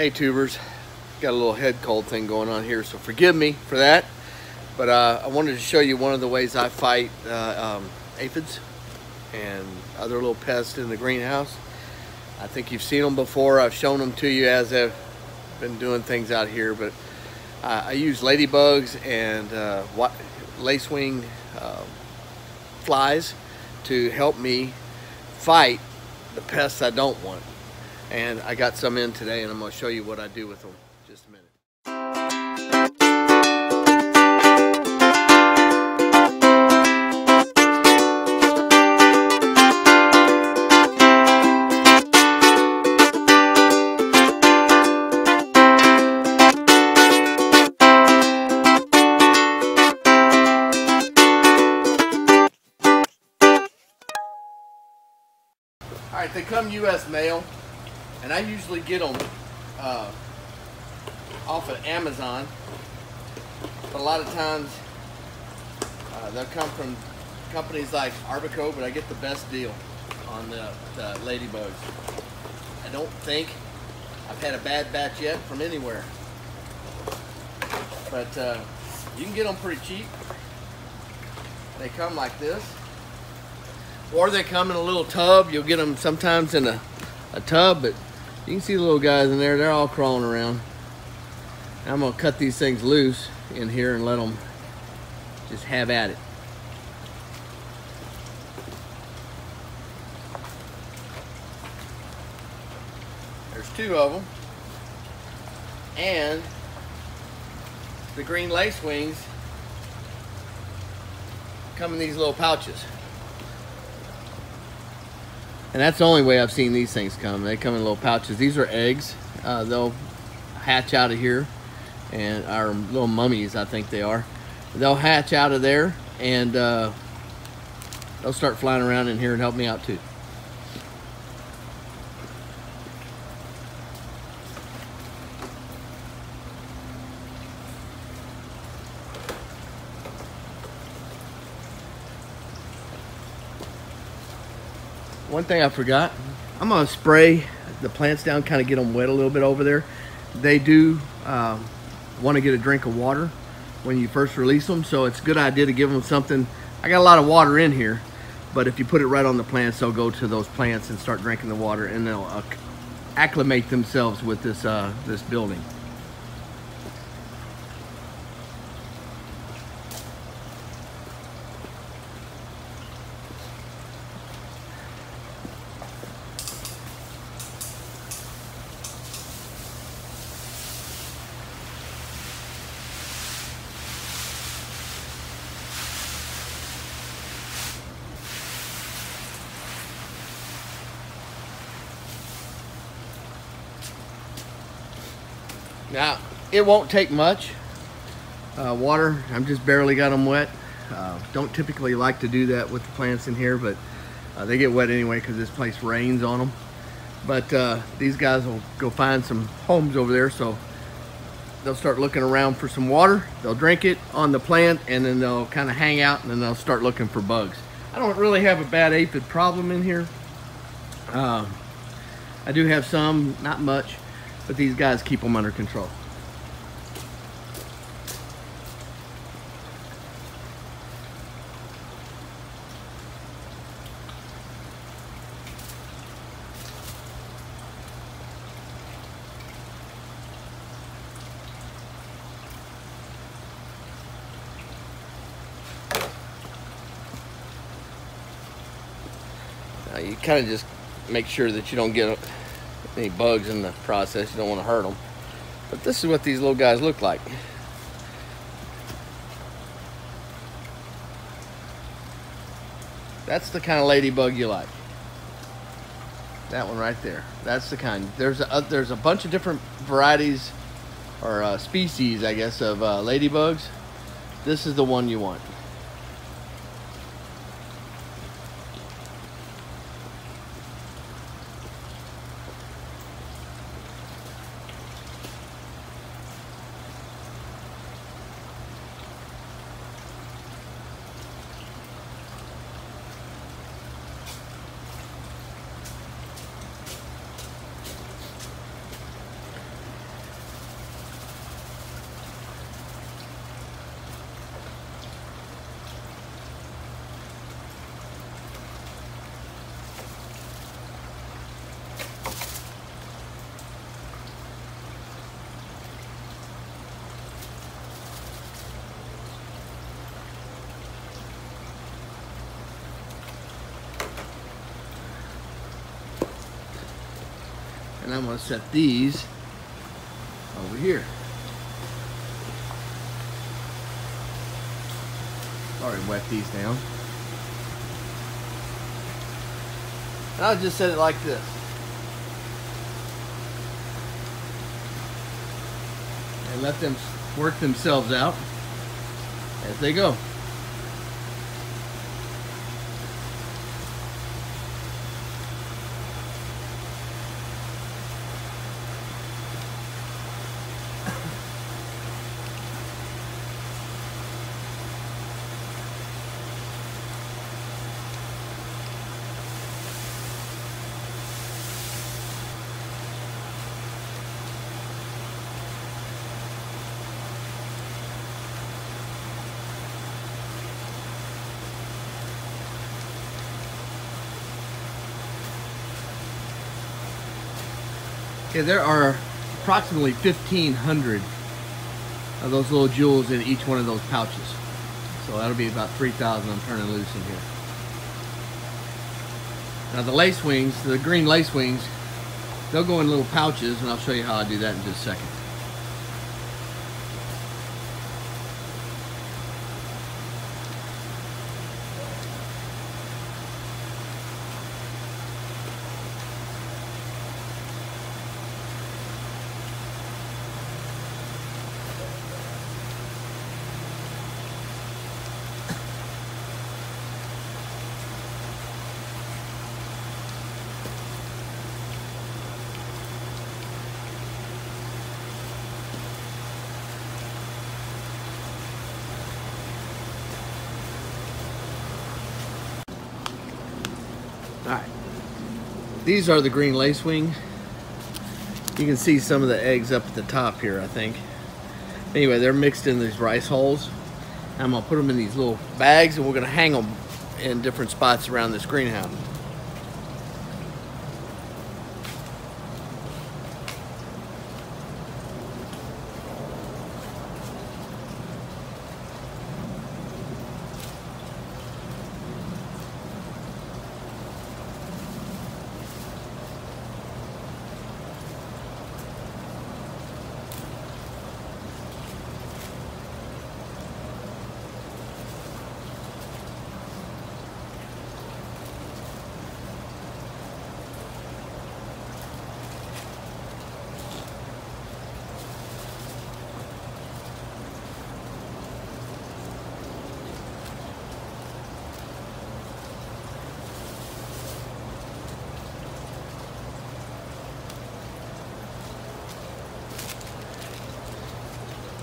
Hey tubers, got a little head cold thing going on here, so forgive me for that. But uh, I wanted to show you one of the ways I fight uh, um, aphids and other little pests in the greenhouse. I think you've seen them before. I've shown them to you as I've been doing things out here, but uh, I use ladybugs and uh, lacewing uh, flies to help me fight the pests I don't want. And I got some in today and I'm gonna show you what I do with them just a minute. All right, they come U.S. mail and I usually get them uh, off of Amazon. But a lot of times uh, they'll come from companies like Arbico but I get the best deal on the, the ladybugs I don't think I've had a bad batch yet from anywhere. But uh, you can get them pretty cheap. They come like this. Or they come in a little tub. You'll get them sometimes in a, a tub but you can see the little guys in there, they're all crawling around. I'm gonna cut these things loose in here and let them just have at it. There's two of them. And the green lacewings come in these little pouches. And that's the only way I've seen these things come. They come in little pouches. These are eggs. Uh, they'll hatch out of here and our little mummies, I think they are. They'll hatch out of there and uh, they'll start flying around in here and help me out too. One thing I forgot, I'm gonna spray the plants down, kind of get them wet a little bit over there. They do um, want to get a drink of water when you first release them, so it's a good idea to give them something. I got a lot of water in here, but if you put it right on the plants, they'll go to those plants and start drinking the water, and they'll uh, acclimate themselves with this uh, this building. Now, it won't take much uh, water. I'm just barely got them wet. Uh, don't typically like to do that with the plants in here, but uh, they get wet anyway because this place rains on them. But uh, these guys will go find some homes over there, so they'll start looking around for some water. They'll drink it on the plant, and then they'll kind of hang out, and then they'll start looking for bugs. I don't really have a bad aphid problem in here. Uh, I do have some, not much. But these guys keep them under control. You kind of just make sure that you don't get any bugs in the process. You don't want to hurt them. But this is what these little guys look like. That's the kind of ladybug you like. That one right there. That's the kind. There's a, there's a bunch of different varieties or uh, species, I guess, of uh, ladybugs. This is the one you want. I'm gonna set these over here. Already wet these down. And I'll just set it like this. And let them work themselves out as they go. Okay, there are approximately 1,500 of those little jewels in each one of those pouches. So that'll be about 3,000 I'm turning loose in here. Now the lace wings, the green lace wings, they'll go in little pouches and I'll show you how I do that in just a second. These are the green lace wing. You can see some of the eggs up at the top here, I think. Anyway, they're mixed in these rice hulls. I'm gonna put them in these little bags and we're gonna hang them in different spots around this greenhouse.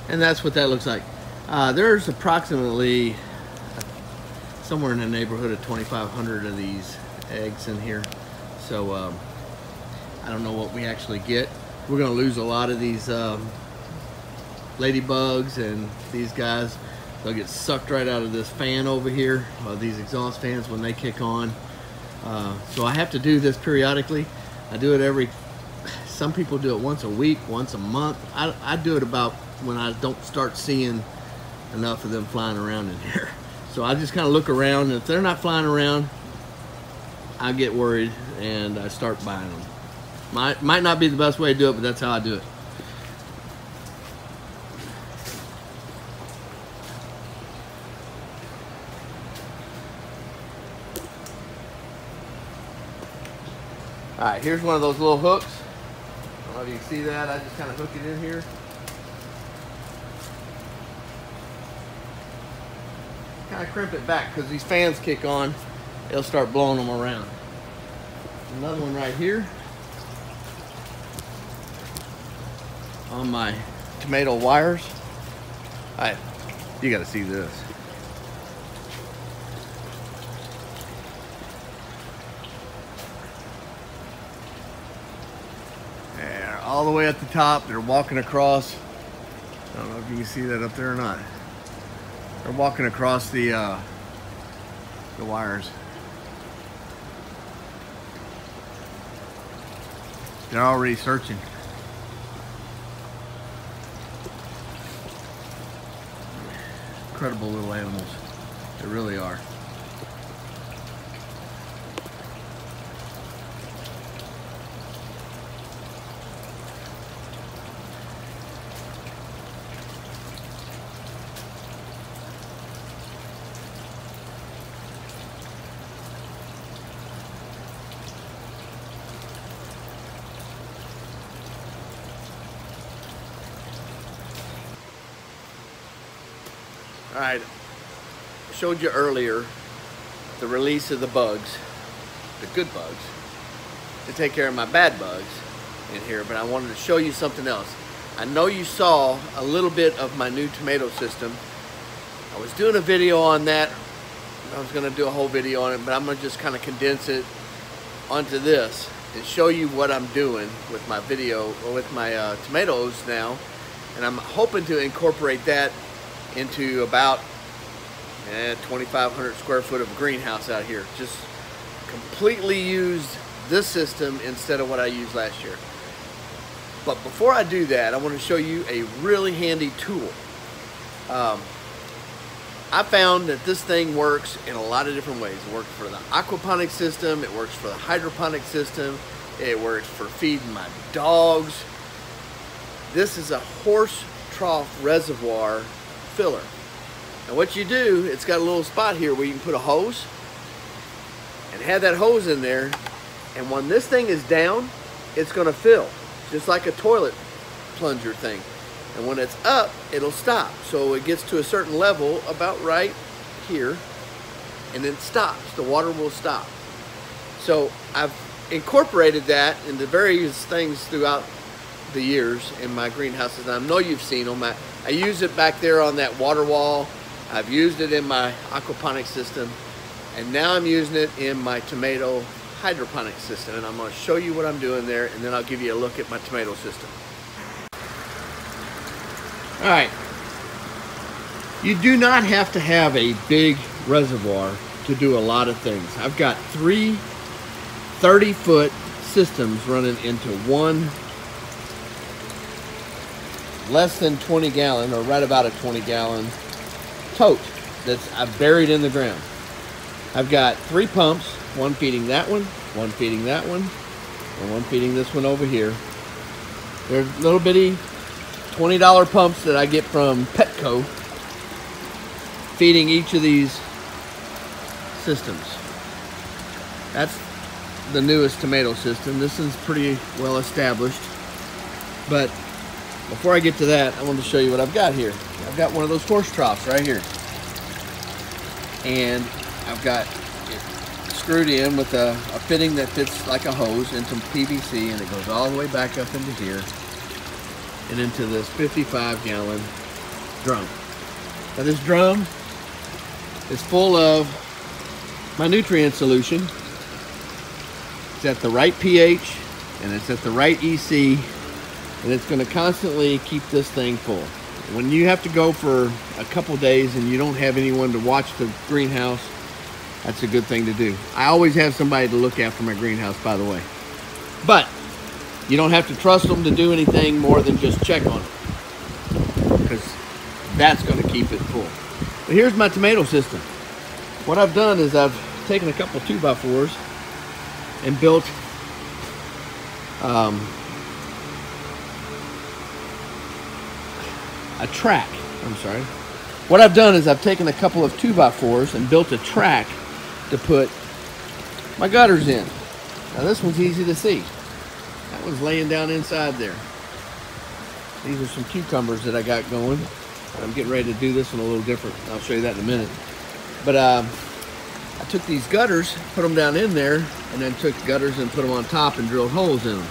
And that's what that looks like. Uh, there's approximately somewhere in the neighborhood of 2,500 of these eggs in here. So um, I don't know what we actually get. We're gonna lose a lot of these um, ladybugs and these guys. They'll get sucked right out of this fan over here, uh, these exhaust fans when they kick on. Uh, so I have to do this periodically. I do it every, some people do it once a week, once a month. I, I do it about when I don't start seeing enough of them flying around in here. So I just kind of look around, and if they're not flying around, I get worried and I start buying them. Might, might not be the best way to do it, but that's how I do it. All right, here's one of those little hooks. I don't know if you can see that. I just kind of hook it in here. Kind of crimp it back because these fans kick on. It'll start blowing them around. Another one right here. On my tomato wires. All right, you got to see this. All the way at the top, they're walking across. I don't know if you can see that up there or not. They're walking across the uh, the wires. They're already searching. Incredible little animals. They really are. All right, showed you earlier the release of the bugs, the good bugs, to take care of my bad bugs in here, but I wanted to show you something else. I know you saw a little bit of my new tomato system. I was doing a video on that. I was gonna do a whole video on it, but I'm gonna just kind of condense it onto this and show you what I'm doing with my video, or with my uh, tomatoes now. And I'm hoping to incorporate that into about eh, 2,500 square foot of greenhouse out here. Just completely used this system instead of what I used last year. But before I do that, I want to show you a really handy tool. Um, I found that this thing works in a lot of different ways. It works for the aquaponic system, it works for the hydroponic system, it works for feeding my dogs. This is a horse trough reservoir filler. And what you do, it's got a little spot here where you can put a hose and have that hose in there. And when this thing is down, it's gonna fill just like a toilet plunger thing. And when it's up, it'll stop. So it gets to a certain level about right here and then stops. The water will stop. So I've incorporated that into various things throughout the years in my greenhouses. And I know you've seen them. I, I use it back there on that water wall. I've used it in my aquaponic system. And now I'm using it in my tomato hydroponic system and I'm going to show you what I'm doing there and then I'll give you a look at my tomato system. Alright, you do not have to have a big reservoir to do a lot of things. I've got three 30 foot systems running into one less than 20 gallon or right about a 20 gallon tote that's I've buried in the ground. I've got three pumps one feeding that one, one feeding that one, and one feeding this one over here. They're little bitty $20 pumps that I get from Petco feeding each of these systems. That's the newest tomato system. This is pretty well established. But before I get to that, I want to show you what I've got here. I've got one of those horse troughs right here. And I've got it screwed in with a, a fitting that fits like a hose and some PVC and it goes all the way back up into here and into this 55 gallon drum. Now this drum is full of my nutrient solution. It's at the right pH and it's at the right EC and it's going to constantly keep this thing full. When you have to go for a couple days and you don't have anyone to watch the greenhouse, that's a good thing to do. I always have somebody to look after my greenhouse, by the way. But you don't have to trust them to do anything more than just check on it. Because that's going to keep it full. But here's my tomato system. What I've done is I've taken a couple 2x4s and built um, a track. I'm sorry. What I've done is I've taken a couple of 2x4s and built a track to put my gutters in. Now this one's easy to see. That one's laying down inside there. These are some cucumbers that I got going. I'm getting ready to do this one a little different. I'll show you that in a minute. But um, I took these gutters, put them down in there, and then took gutters and put them on top and drilled holes in them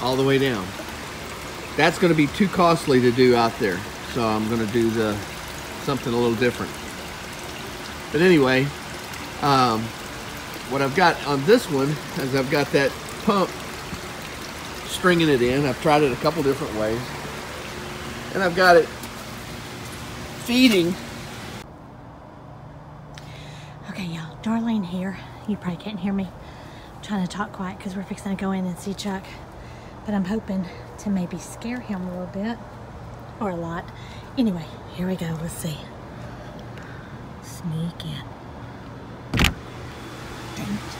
all the way down. That's going to be too costly to do out there. So I'm going to do the something a little different. But anyway, um, what I've got on this one is I've got that pump stringing it in. I've tried it a couple different ways. And I've got it feeding. Okay, y'all, Darlene here. You probably can't hear me. I'm trying to talk quiet because we're fixing to go in and see Chuck. But I'm hoping to maybe scare him a little bit. Or a lot. Anyway, here we go. Let's see. Sneak in. Dang it.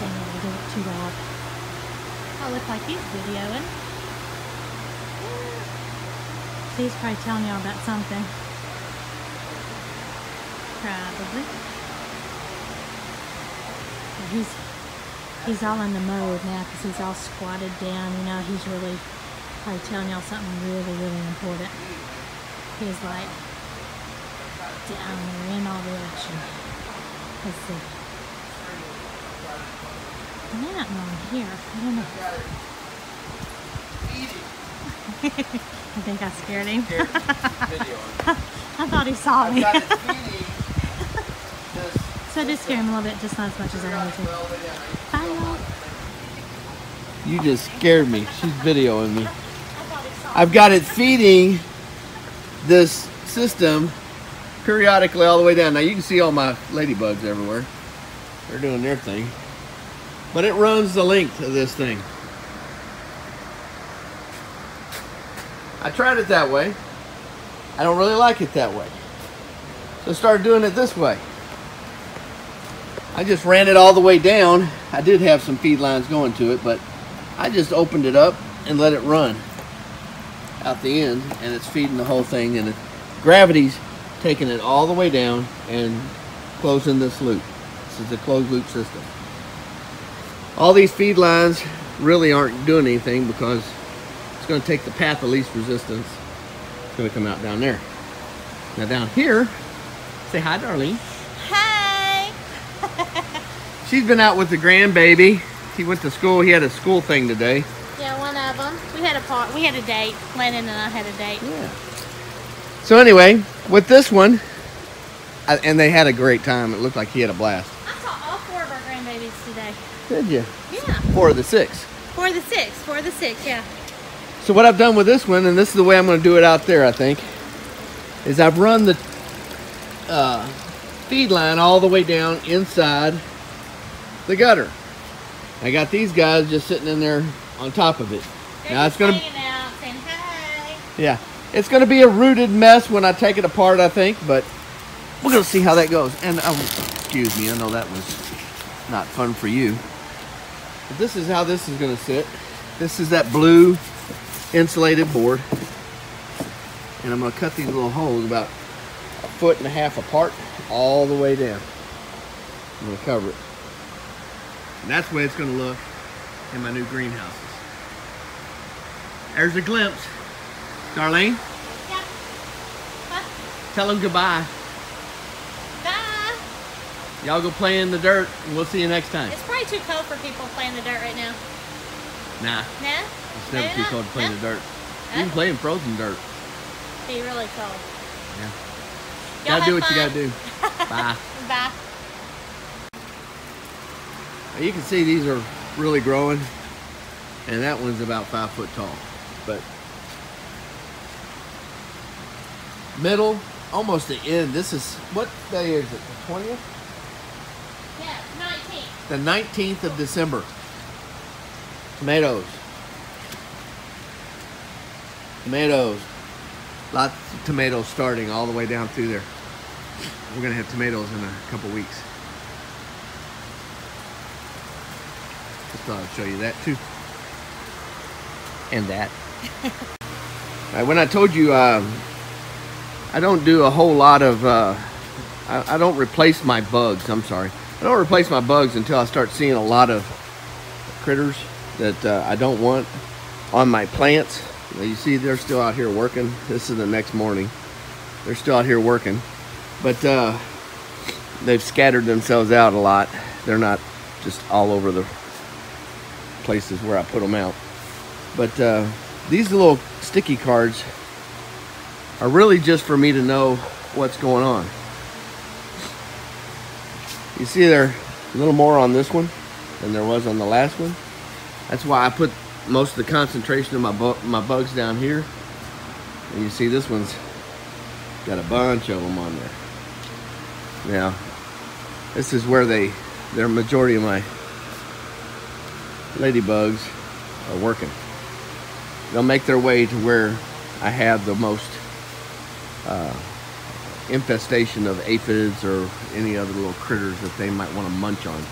Dang it, I did it too loud. I look like he's videoing. He's probably telling y'all about something. Probably. He's he's all in the mode now because he's all squatted down. You know, he's really probably telling y'all something really, really important. He's like down there in all the action. Let's see. He may not know I'm here. I don't know. I think I scared him. I thought he saw me. so I did scare him a little bit, just not as much as I wanted to. Bye, y'all. You just scared me. She's videoing me. I thought he saw I've got it feeding this system periodically all the way down. Now you can see all my ladybugs everywhere. They're doing their thing. But it runs the length of this thing. I tried it that way. I don't really like it that way. So I started doing it this way. I just ran it all the way down. I did have some feed lines going to it, but I just opened it up and let it run out the end and it's feeding the whole thing and it, gravity's taking it all the way down and closing this loop. This is a closed loop system. All these feed lines really aren't doing anything because it's going to take the path of least resistance. It's going to come out down there. Now down here, say hi, Darlene. Hey! She's been out with the grandbaby. He went to school. He had a school thing today. Yeah, one of them. We had a part. We had a date. Lennon and I had a date. Yeah. So anyway, with this one, I, and they had a great time. It looked like he had a blast. I saw all four of our grandbabies today. Did you? Yeah. Four of the six. Four of the six. Four of the six. Yeah. So what I've done with this one, and this is the way I'm going to do it out there, I think, is I've run the uh, feed line all the way down inside the gutter. I got these guys just sitting in there on top of it. Now it's going to, out, saying yeah, it's going to be a rooted mess when I take it apart, I think, but we're going to see how that goes. And um, excuse me, I know that was not fun for you. But this is how this is going to sit. This is that blue insulated board. And I'm going to cut these little holes about a foot and a half apart all the way down. I'm going to cover it. And that's the way it's going to look in my new greenhouses. There's a glimpse. Darlene, Yeah. Huh? tell them goodbye. Bye. Y'all go play in the dirt, and we'll see you next time. It's probably too cold for people playing the dirt right now. Nah, Nah. it's never Maybe too not. cold to play in the dirt. Huh? You can play in frozen dirt. Be really cold. Yeah. Y'all gotta do what you gotta do. Bye. Bye. You can see these are really growing, and that one's about five foot tall. But middle, almost the end. This is what day is it? The twentieth, Yeah, 19. the nineteenth of December. Tomatoes. Tomatoes. Lots of tomatoes starting all the way down through there. We're gonna have tomatoes in a couple weeks. Just thought I'd show you that too. And that. Right, when I told you um, I don't do a whole lot of, uh, I, I don't replace my bugs. I'm sorry. I don't replace my bugs until I start seeing a lot of critters that uh, I don't want on my plants. Now, you see, they're still out here working. This is the next morning. They're still out here working, but uh, they've scattered themselves out a lot. They're not just all over the places where I put them out. But uh, these little sticky cards are really just for me to know what's going on. You see there a little more on this one than there was on the last one. That's why I put most of the concentration of my bu- my bugs down here. And you see this one's got a bunch of them on there. Now, this is where they, their majority of my ladybugs are working. They'll make their way to where I have the most uh, infestation of aphids or any other little critters that they might want to munch on.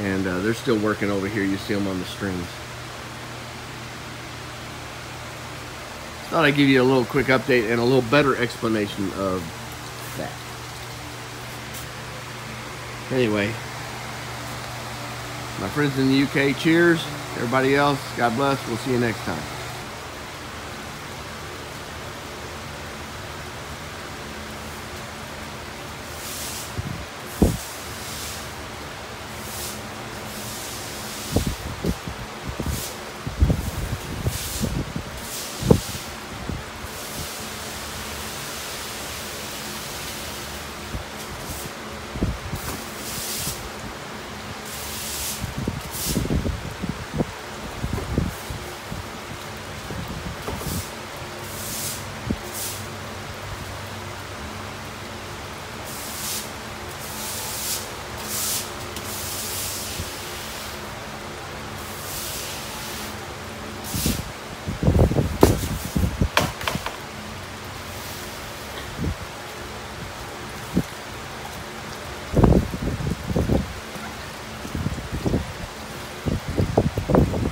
And uh, they're still working over here. You see them on the strings. Thought I'd give you a little quick update and a little better explanation of that. Anyway, my friends in the UK, cheers. Everybody else, God bless. We'll see you next time.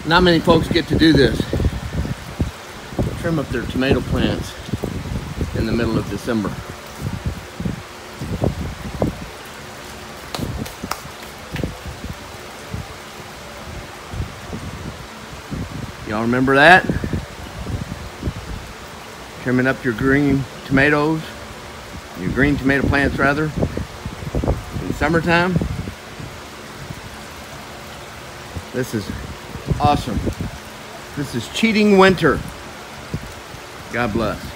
Not many folks get to do this. Trim up their tomato plants in the middle of December. Y'all remember that? Trimming up your green tomatoes, your green tomato plants rather, in summertime. This is awesome. This is cheating winter. God bless.